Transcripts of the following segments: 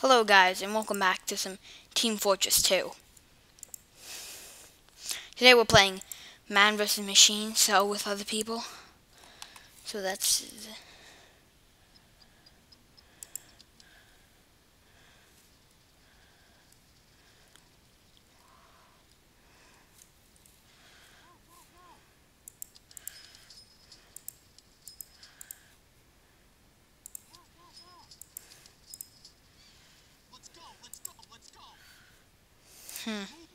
Hello guys and welcome back to some Team Fortress 2. Today we're playing Mann vs. Machine, so with other people. So that's... Hmm.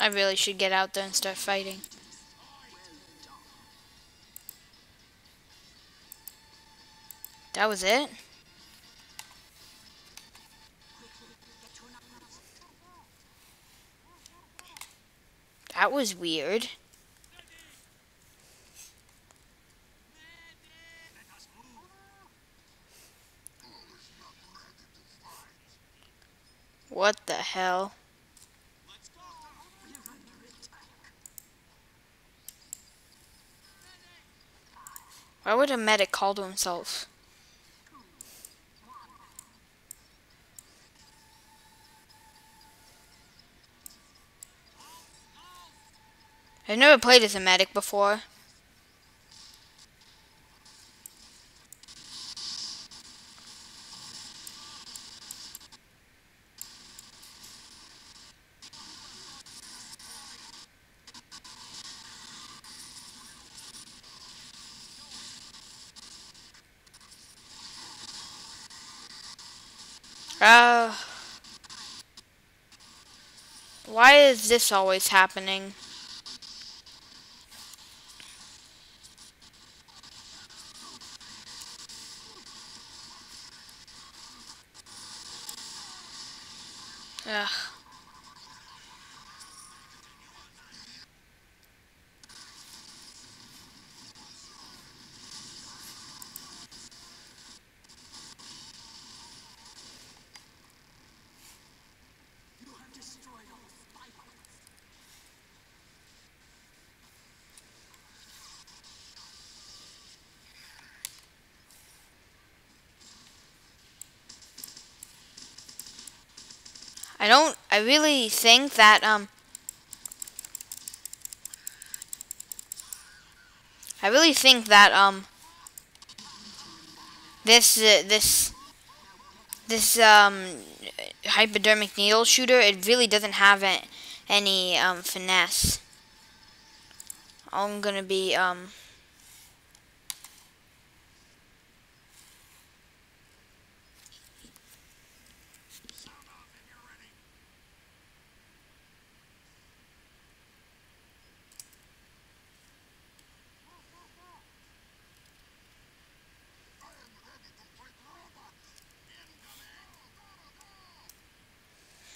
I really should get out there and start fighting. That was it? That was weird. What the hell? Why would a medic call to himself? I've never played as a medic before. Uh, why is this always happening? Ugh. I don't, I really think that, um, I really think that, um, this, uh, this, this, um, hypodermic needle shooter, it really doesn't have any, um, finesse. I'm gonna be, um,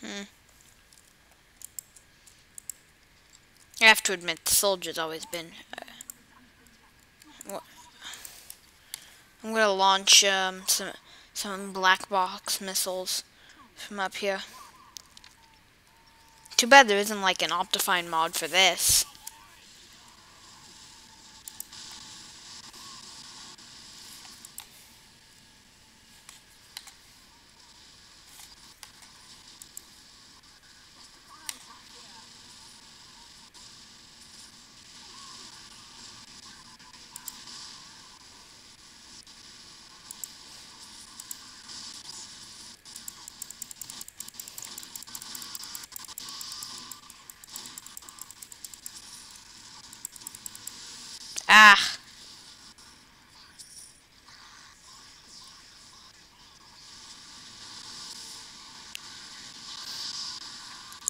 Hmm. I have to admit, the soldier's always been. Uh, I'm gonna launch um, some some black box missiles from up here. Too bad there isn't like an Optifine mod for this.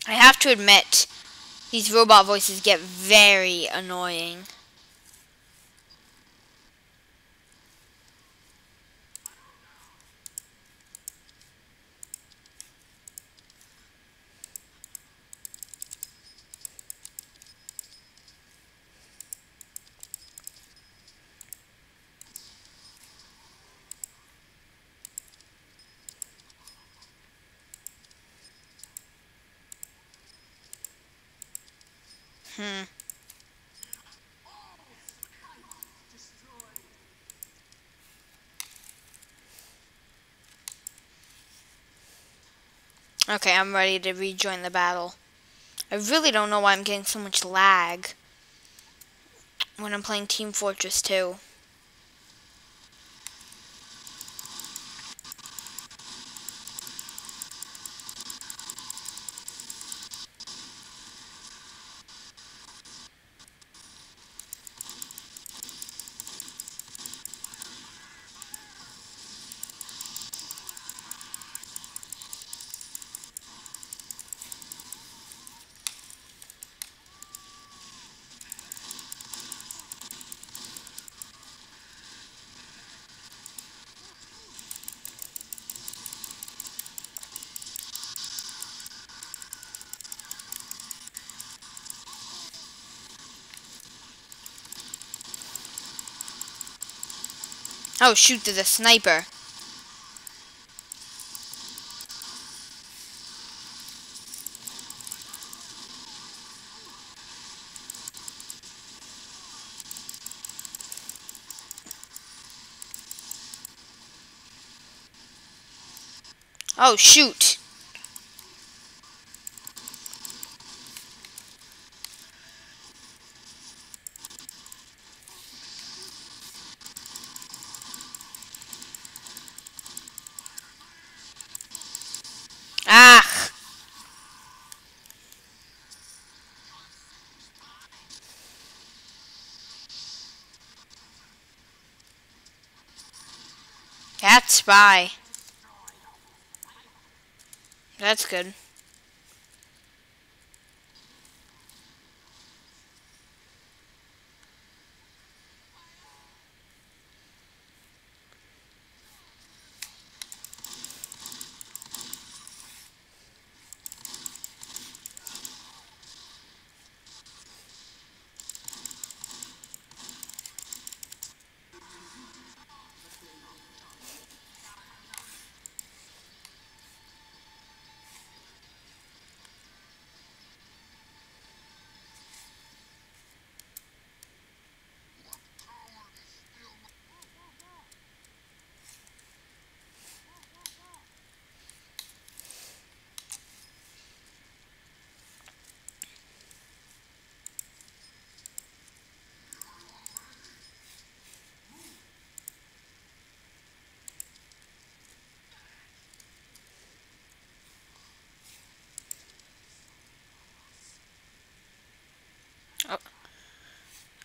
I have to admit, these robot voices get very annoying. Hmm. Okay, I'm ready to rejoin the battle. I really don't know why I'm getting so much lag when I'm playing Team Fortress 2. Oh shoot, there's a sniper. Oh shoot. Ah! That's spy. That's good.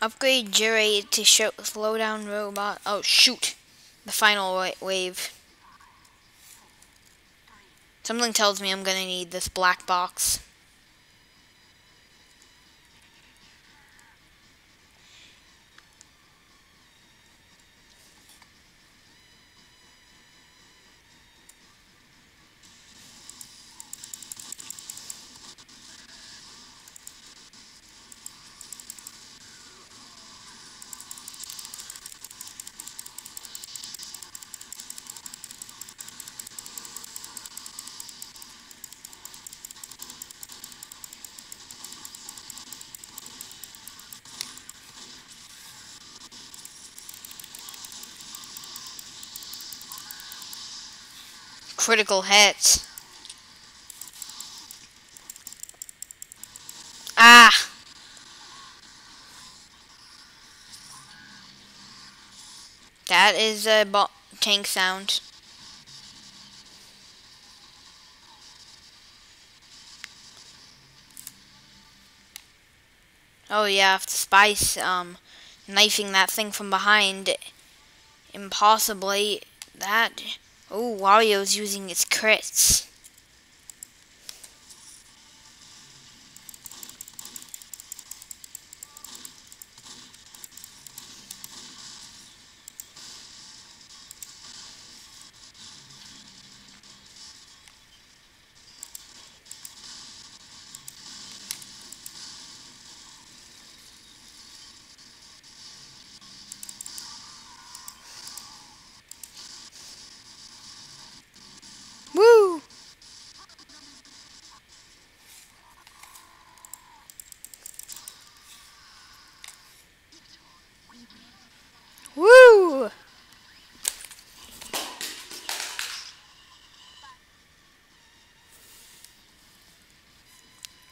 Upgrade Jerry to show, slow down robot. Oh, shoot. The final wa wave. Something tells me I'm going to need this black box. Critical hits. Ah! That is a tank sound. Oh yeah, if the spice um knifing that thing from behind impossibly that Oh, Wario's using its crits.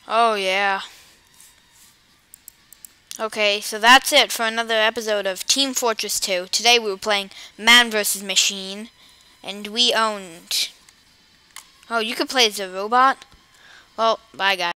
Oh, yeah. Okay, so that's it for another episode of Team Fortress 2. Today we were playing Mann vs. Machine, and we owned... Oh, you could play as a robot? Well, bye, guys.